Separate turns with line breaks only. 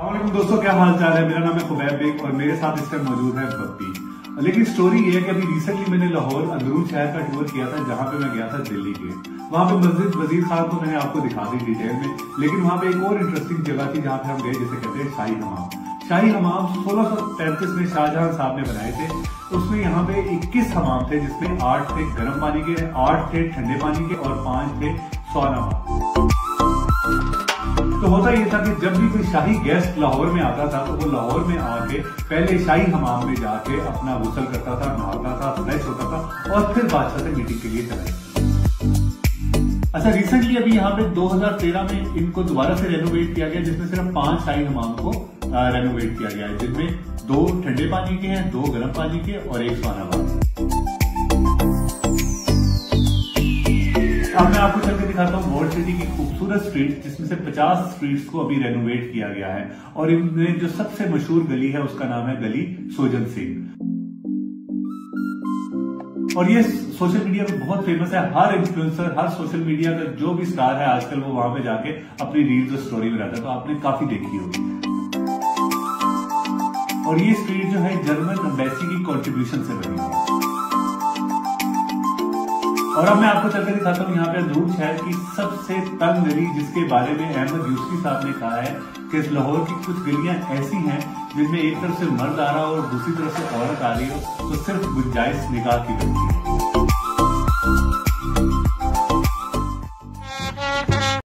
दोस्तों, क्या हाल चाल है? मेरा नाम है खुबैब बेग और मेरे साथ इस टाइम मौजूद है बप्पी। लेकिन स्टोरी ये है कि अभी रिसेंटली मैंने लाहौर अंदरून शहर का टूर किया था, जहाँ पे मैं गया था दिल्ली के। वहाँ पे मस्जिद वज़ीर खान को मैंने आपको दिखा दी डिटेल में, लेकिन वहाँ पे एक और इंटरेस्टिंग जगह थी जहाँ पे हम गए, जिसे कहते हैं शाही हमाम। शाही हमाम सोलह सौ में शाहजहां साहब ने बनाए थे। उसमें यहाँ पे 21 हमाम थे, जिसमें आठ थे गर्म पानी के, आठ थे ठंडे पानी के और पाँच थे सोना तो होता ये था कि जब भी कोई शाही गेस्ट लाहौर में आता था तो वो लाहौर में आके पहले शाही हमाम में जाके अपना गुसल करता था, नहाता था फ्रेश होता था और फिर बादशाह से मीटिंग के लिए चला अच्छा रिसेंटली अभी यहाँ पे 2013 में इनको दोबारा से रेनोवेट किया गया, जिसमें सिर्फ़ पाँच शाही हमाम को रेनोवेट किया गया है, जिनमें दो ठंडे पानी के हैं, दो गर्म पानी के और एक सोनाबाद अब मैं आपको चलकर दिखाता हूँ वर्ल्ड सिटी की खूबसूरत स्ट्रीट जिसमें से 50 स्ट्रीट्स को अभी रेनोवेट किया गया है और इनमें जो सबसे मशहूर गली है, उसका नाम है गली सोजन सिंह और ये सोशल मीडिया पे बहुत फ़ेमस है। हर इन्फ्लुएंसर हर सोशल मीडिया का जो भी स्टार है, आजकल वो वहाँ पे जाके अपनी रील्स और स्टोरी बनाता है। तो आपने काफ़ी देखी होगी। और ये स्ट्रीट जो है जर्मन एम्बेसी की कॉन्ट्रीब्यूशन से बनी है। और अब मैं आपको चलकर दिखाता हूँ, यहाँ पे दूर शहर की सबसे तंग गली जिसके बारे में अहमद यूसफी साहब ने कहा है कि लाहौर की कुछ गलियाँ ऐसी हैं, जिनमें एक तरफ़ से मर्द आ रहा हो और दूसरी तरफ़ से औरत आ रही हो तो सिर्फ़ गुंजाइश निकाह की बनती है।